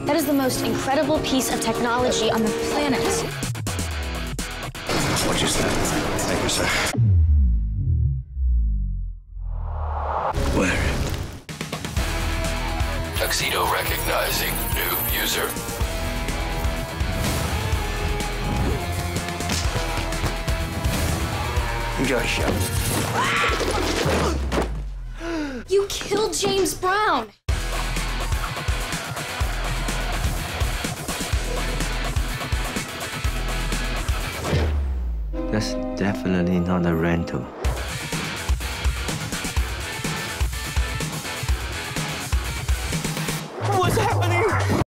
That is the most incredible piece of technology on the planet. What you said. Thank you, sir. Wear it. Tuxedo recognizing new user. Enjoy the show. You killed James Brown! That's definitely not a rental.